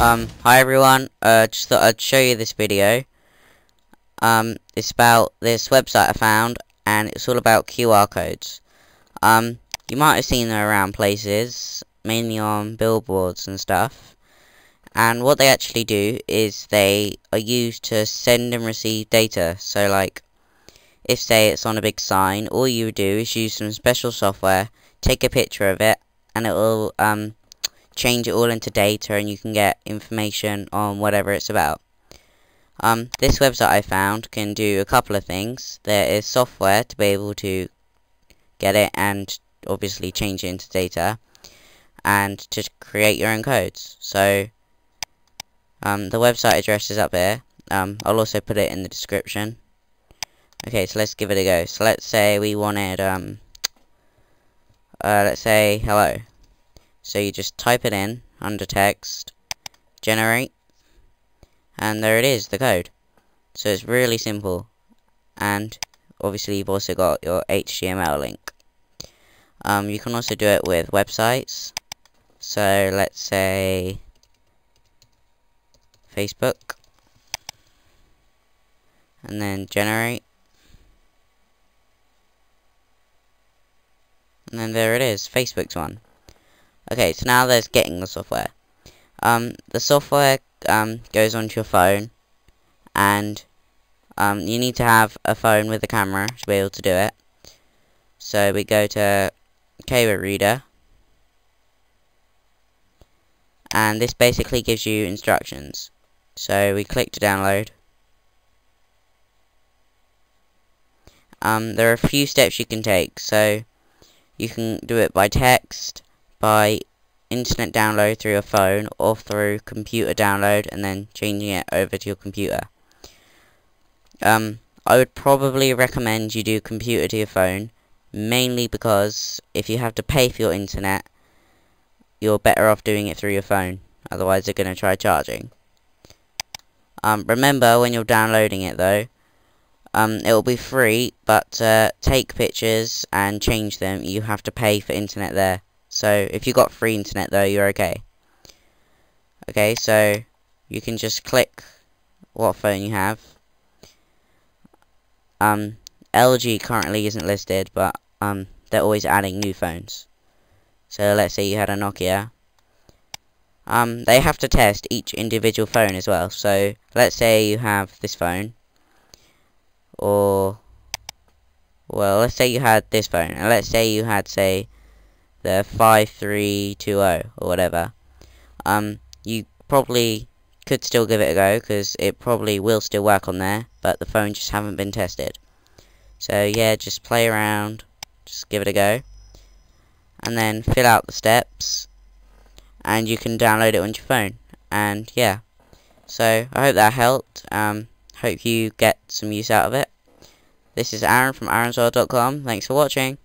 Um, hi everyone, uh, just thought I'd show you this video. Um, it's about this website I found, and it's all about QR codes. Um, you might have seen them around places, mainly on billboards and stuff. And what they actually do is they are used to send and receive data. So like, if say it's on a big sign, all you do is use some special software, take a picture of it, and it will, um, change it all into data and you can get information on whatever it's about. Um, this website I found can do a couple of things. There is software to be able to get it and obviously change it into data and to create your own codes. So um, the website address is up here. Um, I'll also put it in the description. Okay, so let's give it a go. So let's say we wanted, um, uh, let's say hello. So you just type it in under text, generate, and there it is, the code. So it's really simple. And obviously you've also got your HTML link. Um, you can also do it with websites. So let's say Facebook. And then generate. And then there it is, Facebook's one. Okay, so now there's getting the software. Um, the software um, goes onto your phone, and um, you need to have a phone with a camera to be able to do it. So we go to Kaywa Reader, and this basically gives you instructions. So we click to download. Um, there are a few steps you can take. So you can do it by text, by internet download through your phone or through computer download and then changing it over to your computer. Um, I would probably recommend you do computer to your phone, mainly because if you have to pay for your internet, you're better off doing it through your phone. Otherwise, they're going to try charging. Um, remember, when you're downloading it, though, um, it will be free, but uh, take pictures and change them, you have to pay for internet there. So if you got free internet though, you're okay. Okay, so you can just click what phone you have. Um, LG currently isn't listed, but um, they're always adding new phones. So let's say you had a Nokia. Um, they have to test each individual phone as well. So let's say you have this phone, or well, let's say you had this phone, and let's say you had say the 5320 or whatever, um, you probably could still give it a go because it probably will still work on there, but the phone just haven't been tested. So yeah, just play around, just give it a go, and then fill out the steps, and you can download it on your phone. And yeah, so I hope that helped. Um, hope you get some use out of it. This is Aaron from aaronzworld.com. Thanks for watching.